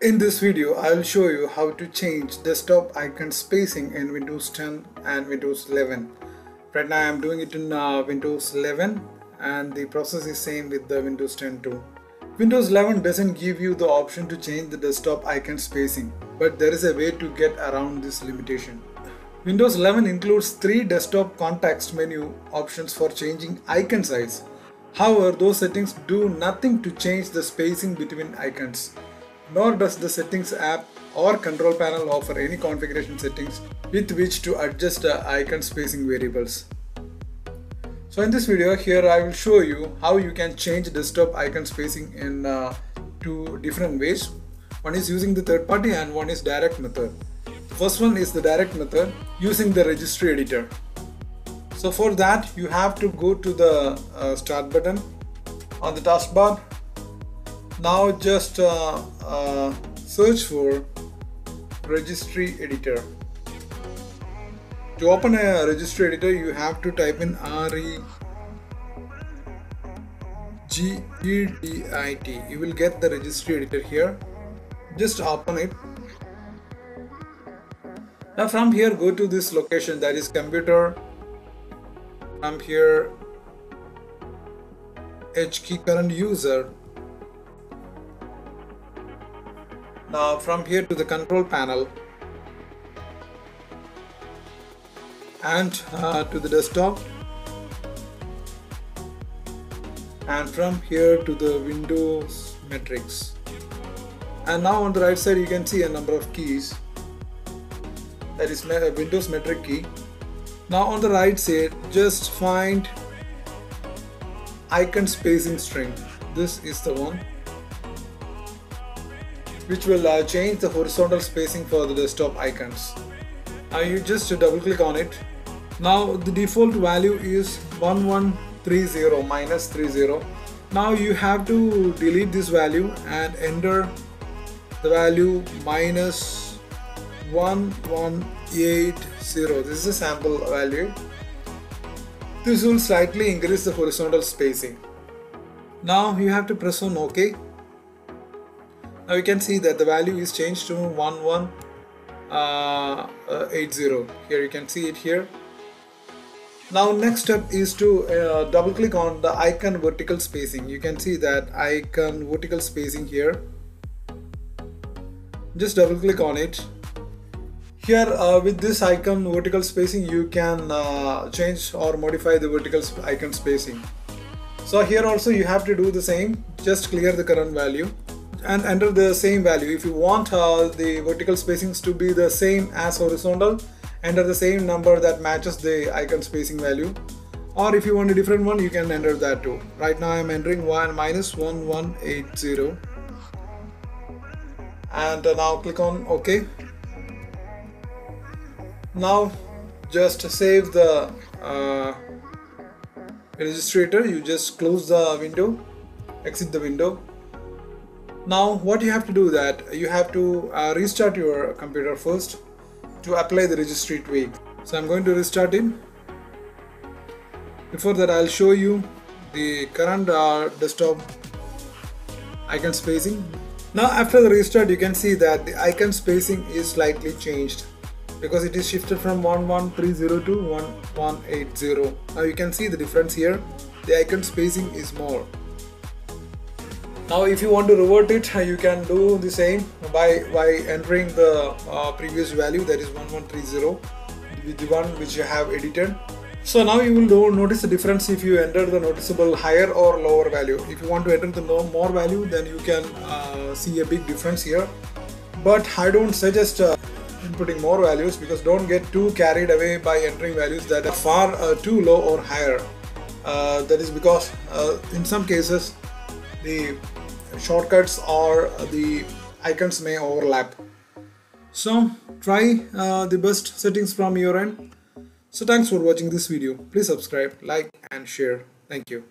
In this video, I will show you how to change desktop icon spacing in Windows 10 and Windows 11. Right now I am doing it in uh, Windows 11 and the process is same with the Windows 10 too. Windows 11 doesn't give you the option to change the desktop icon spacing, but there is a way to get around this limitation. Windows 11 includes three desktop context menu options for changing icon size. However, those settings do nothing to change the spacing between icons nor does the settings app or control panel offer any configuration settings with which to adjust the icon spacing variables. So in this video here I will show you how you can change desktop icon spacing in uh, two different ways. One is using the third party and one is direct method. The first one is the direct method using the registry editor. So for that you have to go to the uh, start button on the taskbar now just uh, uh, search for registry editor. To open a registry editor you have to type in re g e d i t. You will get the registry editor here. Just open it. Now from here go to this location. That is computer. From here h key current user Now from here to the control panel. And uh, to the desktop. And from here to the Windows metrics. And now on the right side you can see a number of keys. That is a Windows metric key. Now on the right side just find icon spacing string. This is the one which will uh, change the horizontal spacing for the desktop icons. Now you just double click on it. Now the default value is 1130 minus 30. Now you have to delete this value and enter the value minus 1180. This is a sample value. This will slightly increase the horizontal spacing. Now you have to press on OK now you can see that the value is changed to 1180 uh, uh, here you can see it here. Now next step is to uh, double click on the icon vertical spacing. You can see that icon vertical spacing here. Just double click on it. Here uh, with this icon vertical spacing you can uh, change or modify the vertical icon spacing. So here also you have to do the same. Just clear the current value and enter the same value. If you want uh, the vertical spacings to be the same as horizontal, enter the same number that matches the icon spacing value. Or if you want a different one, you can enter that too. Right now I'm entering 1 minus 1180. And uh, now click on OK. Now just save the uh, registry editor. You just close the window, exit the window now what you have to do that you have to uh, restart your computer first to apply the registry tweak. So I'm going to restart it. Before that I'll show you the current uh, desktop icon spacing. Now after the restart you can see that the icon spacing is slightly changed because it is shifted from 1130 to 1180 now you can see the difference here. The icon spacing is more now if you want to revert it you can do the same by by entering the uh, previous value that is 1130 with the one which you have edited. So now you will notice the difference if you enter the noticeable higher or lower value. If you want to enter the more value then you can uh, see a big difference here. But I don't suggest uh, inputting more values because don't get too carried away by entering values that are far uh, too low or higher. Uh, that is because uh, in some cases the shortcuts or the icons may overlap. So try uh, the best settings from your end. So thanks for watching this video. Please subscribe, like and share. Thank you.